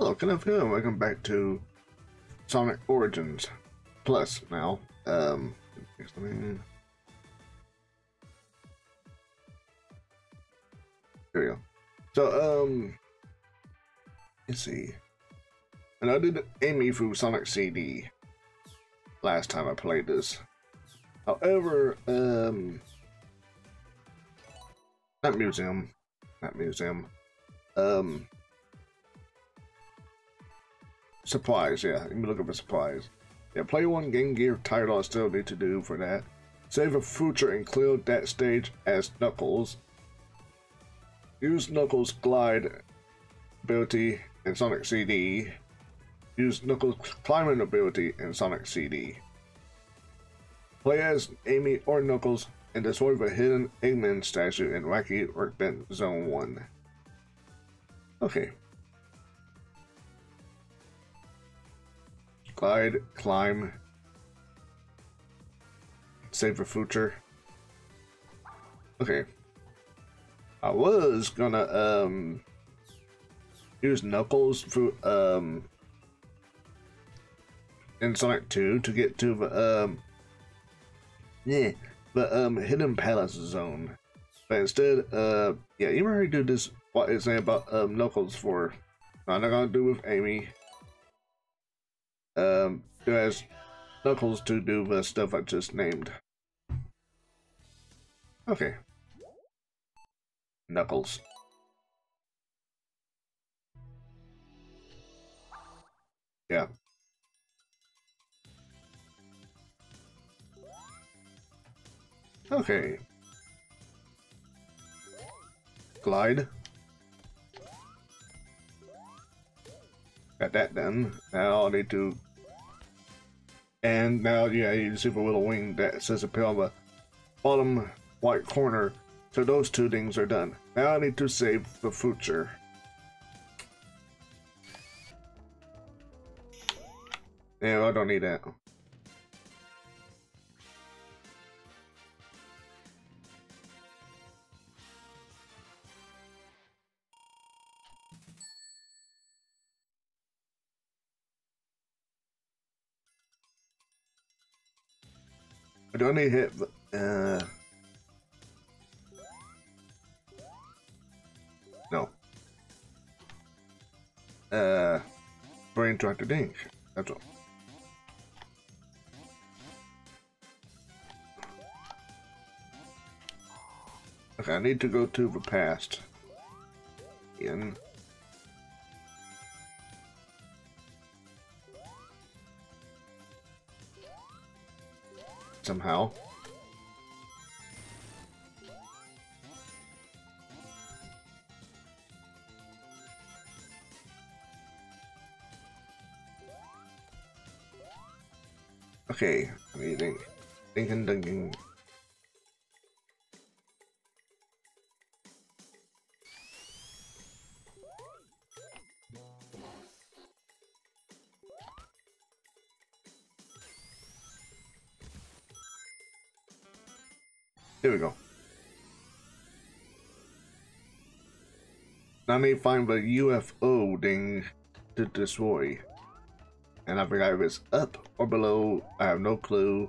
Hello, can I feel welcome back to Sonic Origins Plus now. Um here we go. So um let's see. And I did Amy through Sonic CD last time I played this. However, um not museum. that museum. Um surprise, yeah. Let me look up the supplies. Yeah, play one Game Gear title I still need to do for that. Save a future and clear that stage as Knuckles. Use Knuckles glide ability in Sonic CD. Use Knuckles climbing ability in Sonic CD. Play as Amy or Knuckles and destroy the hidden Eggman statue in Wacky Workbench Zone 1. Okay. Glide, climb, save for future. Okay. I was gonna um use Knuckles for um in Sonic 2 to get to the um yeah the um hidden palace zone. But instead, uh yeah, you already do this what is saying about um Knuckles for I'm not gonna do with Amy. Um do as Knuckles to do the stuff I just named. Okay. Knuckles. Yeah. Okay. Glide. Got that done. Now I need to... And now, yeah, you see the little wing that says appear on the bottom white corner. So those two things are done. Now I need to save the future. Yeah, I don't need that. Don't need hit. Uh, no. Uh, brain tractor dink. That's all. Okay, I need to go to the past. In. Somehow. Okay, I'm eating. Thinking, thinking. Here we go. I may find the UFO thing to destroy. And I forgot if it's up or below. I have no clue.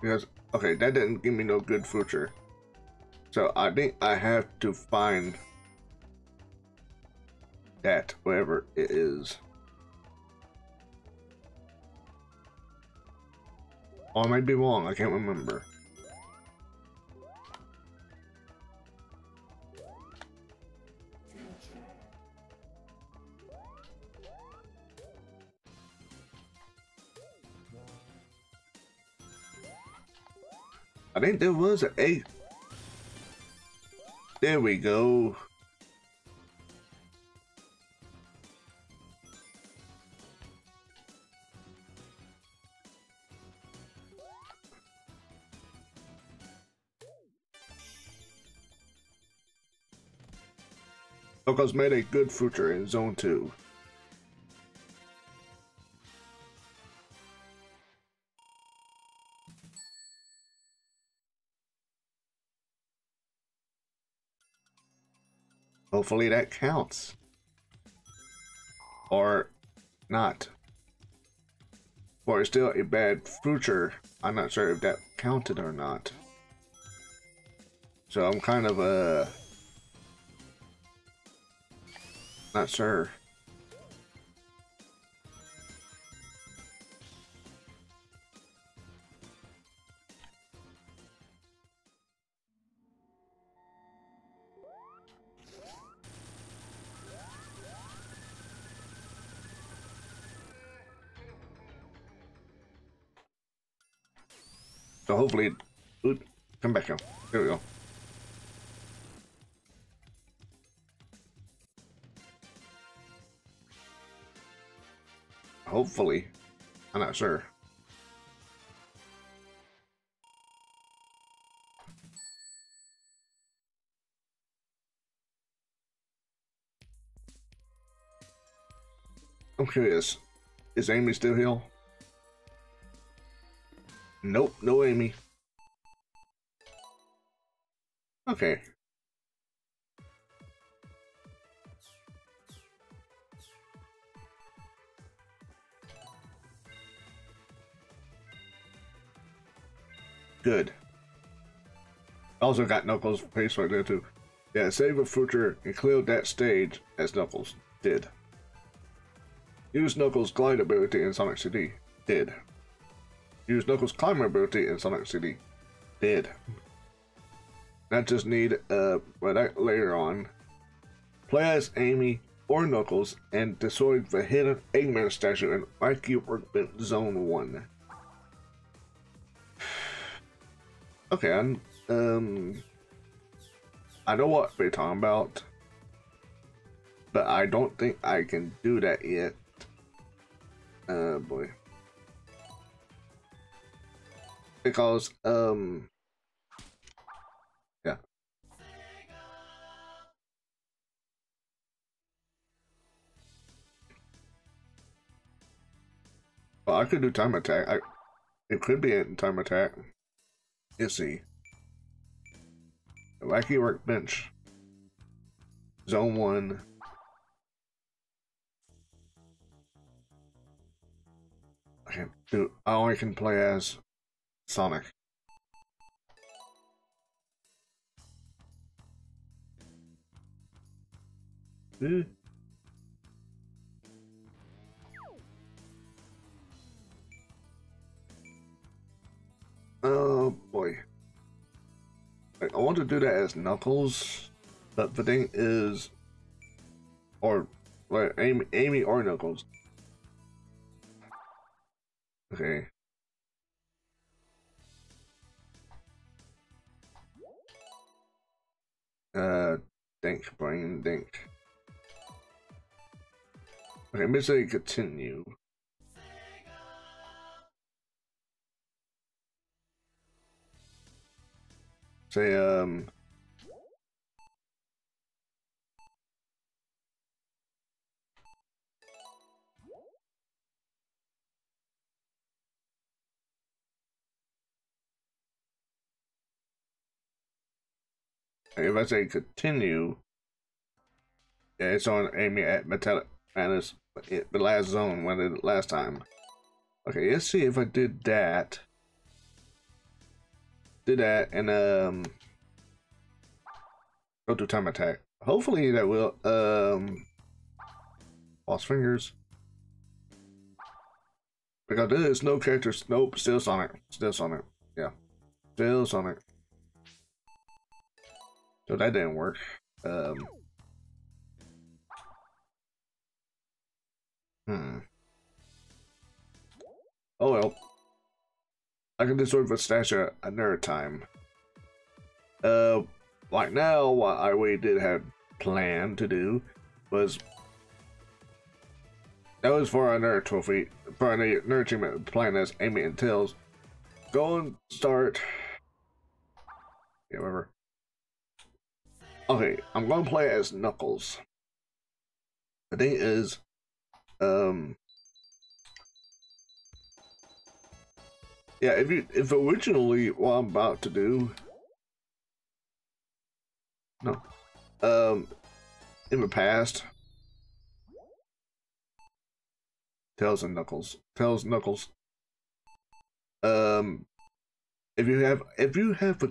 Because, okay, that didn't give me no good future. So I think I have to find that, wherever it is. Or I might be wrong, I can't remember. Think there was an eight. There we go. Knuckles made a good future in Zone 2. Hopefully that counts. Or not. Or it's still a bad future. I'm not sure if that counted or not. So I'm kind of, uh... Not sure. So hopefully, ooh, come back here. Here we go. Hopefully. I'm not sure. I'm curious. Is Amy still here? Nope, no Amy. Okay. Good. Also got Knuckles' face right there too. Yeah, save a future and clear that stage as Knuckles did. Use Knuckles' glide ability in Sonic CD. Did. Use Knuckles' climber ability in Sonic CD. Did. Not just need uh but that later on. Play as Amy or Knuckles and destroy the hidden Eggman statue in Wacky Workbench Zone 1. Okay, I'm, um, I know what we're talking about, but I don't think I can do that yet. Uh, boy. Because, um, yeah. Well, I could do time attack. I, it could be a time attack. Let's see. Wacky Workbench. Zone 1. Okay, dude, I only can play as Sonic. Hmm. Oh boy. I want to do that as Knuckles, but the thing is, or like Amy, Amy or Knuckles. Okay. Dink, brain, Dink. Okay, say continue. Say, um... If I say continue, yeah, it's on Amy at Metallic Madness, the last zone, when it last time. Okay, let's see if I did that do that and um go to time attack. Hopefully that will um lost fingers. Because there's no characters. Nope, still Sonic. Still Sonic. Yeah. Still Sonic. So that didn't work. Um Hmm. Oh well. I can destroy the statue another time. Uh, like now, what I we did have planned to do was that was for another trophy, for another achievement plan as Amy and Tails. Go and start. Yeah, whatever. Okay, I'm gonna play as Knuckles. The thing is, um, yeah, if you if originally what I'm about to do, no, um, in the past, Tails and Knuckles, Tails Knuckles, um, if you have if you have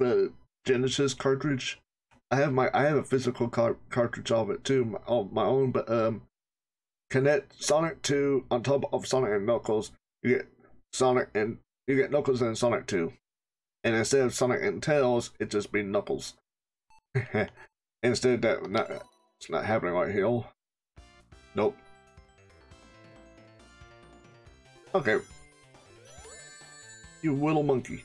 a, Genesis cartridge, I have my I have a physical car cartridge of it too, my, of my own, but um, connect Sonic 2 on top of Sonic and Knuckles, you get Sonic and you get Knuckles and Sonic 2. And instead of Sonic and Tails, it just be Knuckles. instead that not it's not happening right here. Nope. Okay. You little monkey.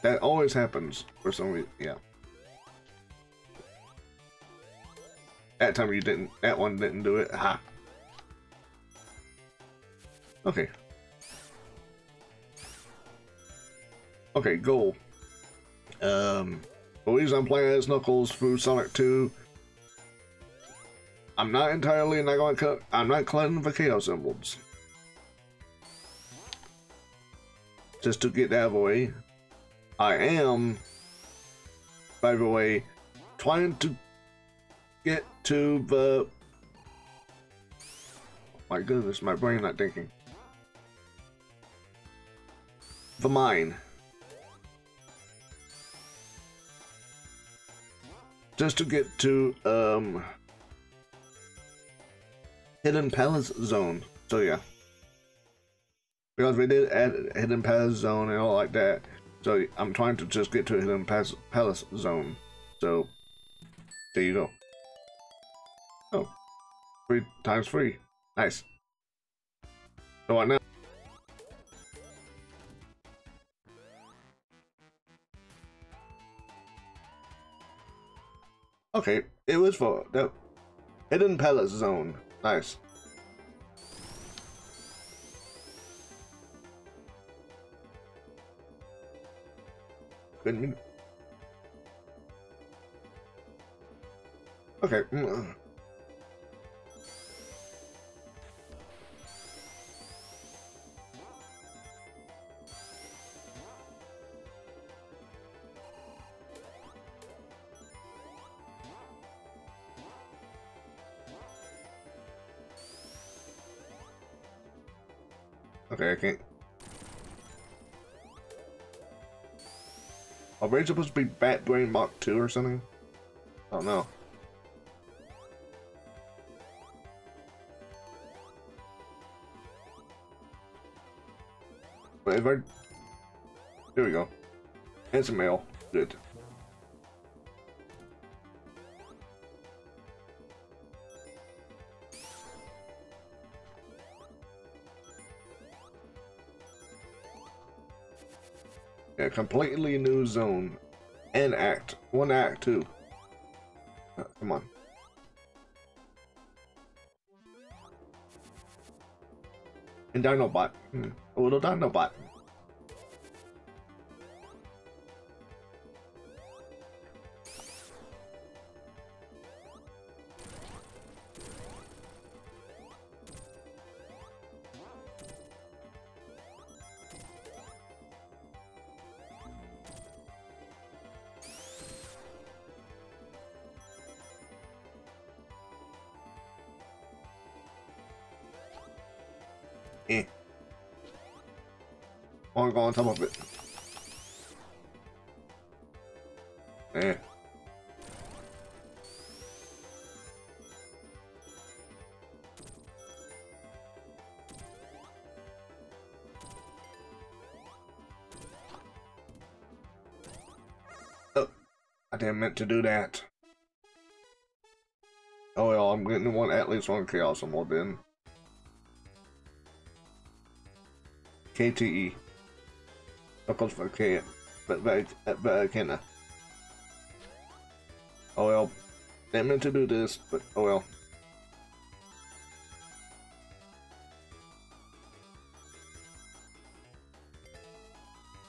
That always happens for some reason. Yeah. That time you didn't. That one didn't do it. Ha. Okay. Okay, goal. Um, the reason I'm playing as Knuckles through Sonic 2, I'm not entirely not going to. I'm not collecting the Chaos Emeralds. Just to get that out of the way. I am, by the way, trying to get to the... My goodness, my brain not thinking. The mine. Just to get to, um... Hidden Palace Zone. So yeah. Because we did add Hidden Palace Zone and all like that. So I'm trying to just get to Hidden Palace Zone. So, there you go. Oh, three times three. Nice. So what now? Okay, it was for the Hidden Palace Zone. Nice. Okay. Mm. Okay, I can't. Are we supposed to be Bat Brain Mach 2 or something? I don't know. But if I... Here we go. Handsome male. Good. A completely new zone. And act. One act, too. Uh, come on. And Dinobot. Hmm. A little Dinobot. To go on top of it. Eh. Oh, I didn't meant to do that. Oh well, I'm getting one at least one chaos emerald then. KTE. For K, but but can't. Oh well, didn't meant to do this, but oh well.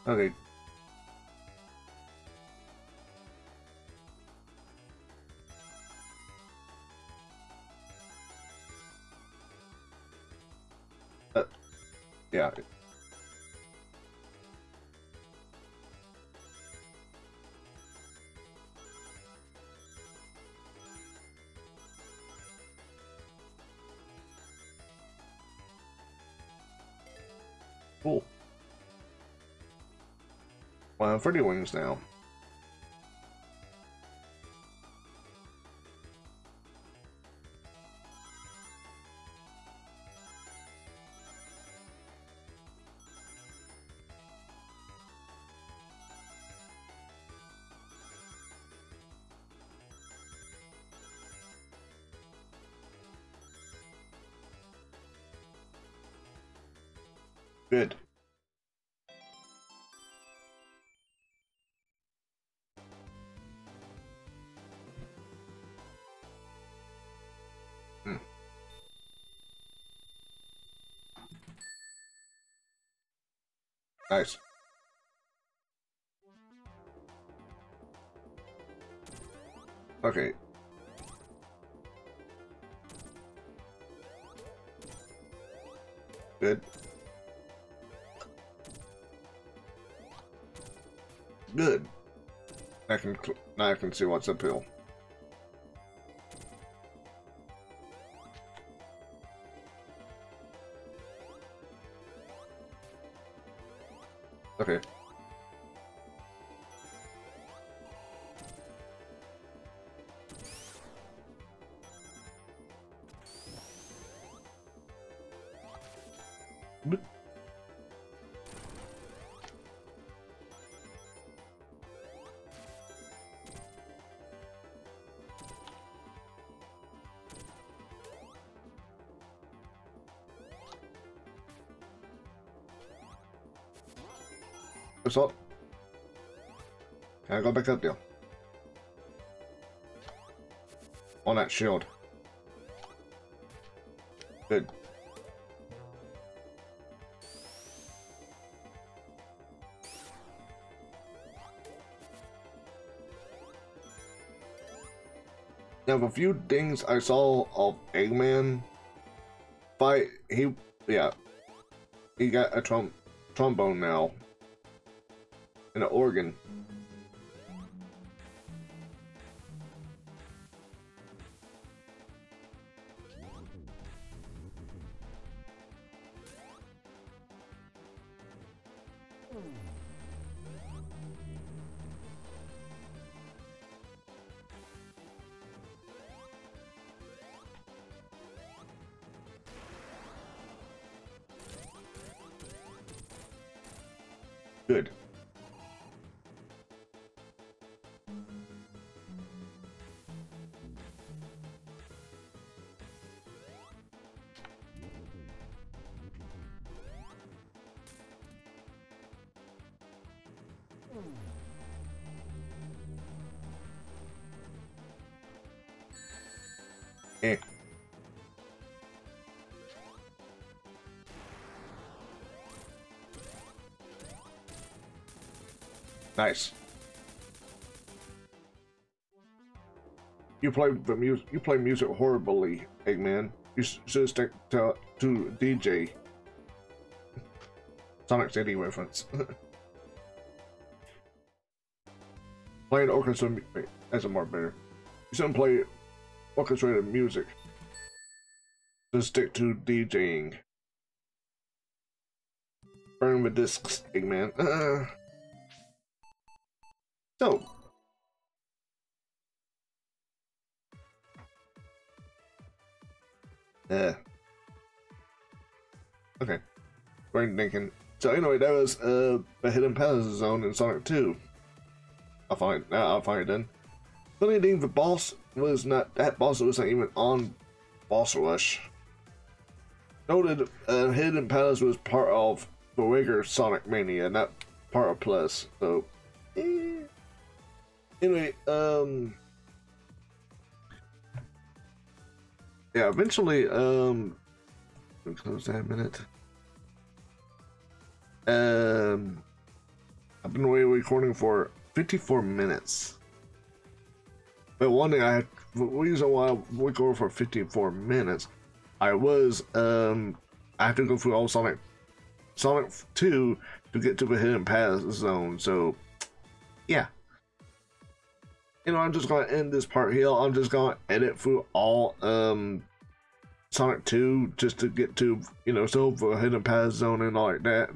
Okay. Well, Freddy Wings now. Good. Nice. Okay. Good. Good. I can now I can see what's uphill. Okay. What's up? Can I go back up there? On that shield. Good. Now, a few things I saw of Eggman fight, he, yeah, he got a trom trombone now an organ. Nice. You play the music. You play music horribly, Eggman. You should stick to to DJ. Sonic CD reference. Playing orchestra as a more better. You shouldn't play orchestrated music. Just stick to DJing. Burn with discs, Eggman. So. Yeah. Okay. Brain thinking. So anyway, there was uh, the Hidden Palace Zone in Sonic 2. I'll find uh, I'll find it then. Funny thing, the boss was not that boss wasn't even on Boss Rush. Noted uh, Hidden Palace was part of the bigger Sonic Mania, not part of Plus. So. Anyway, um Yeah, eventually um close that minute. Um I've been recording for 54 minutes. But one thing I had, the reason why we go for 54 minutes, I was, um, I have to go through all Sonic Sonic 2 to get to the hidden palace zone. So, yeah. You know, I'm just gonna end this part here. I'm just gonna edit through all um Sonic 2 just to get to, you know, so for hidden palace zone and all like that.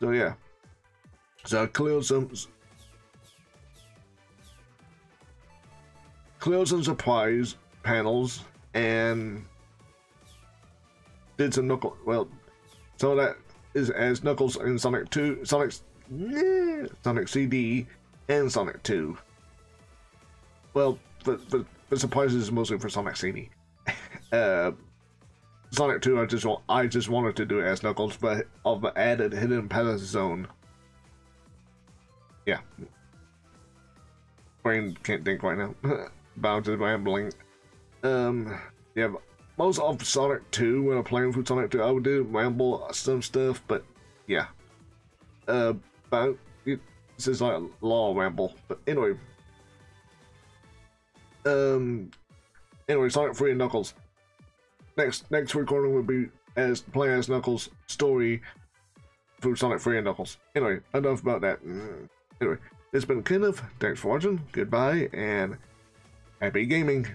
So yeah. So I cleared some cleared some surprise panels and did some knuckle well of that is as Knuckles in Sonic 2 Sonic Sonic CD and Sonic 2. Well, the, the, the is mostly for Sonic CD. uh, Sonic 2, I just want, I just wanted to do it as Knuckles, but of the added hidden palace zone. Yeah. Brain can't think right now. Bound to rambling. Um, yeah, most of Sonic 2, when I'm playing through Sonic 2, I would do ramble some stuff, but yeah. Uh, but it, this is like a law ramble. But anyway. Um, anyway, Sonic 3 and Knuckles next next recording will be as play as Knuckles story through Sonic 3 and Knuckles. Anyway, enough about that. Anyway, it's been Kenneth. Thanks for watching. Goodbye and happy gaming.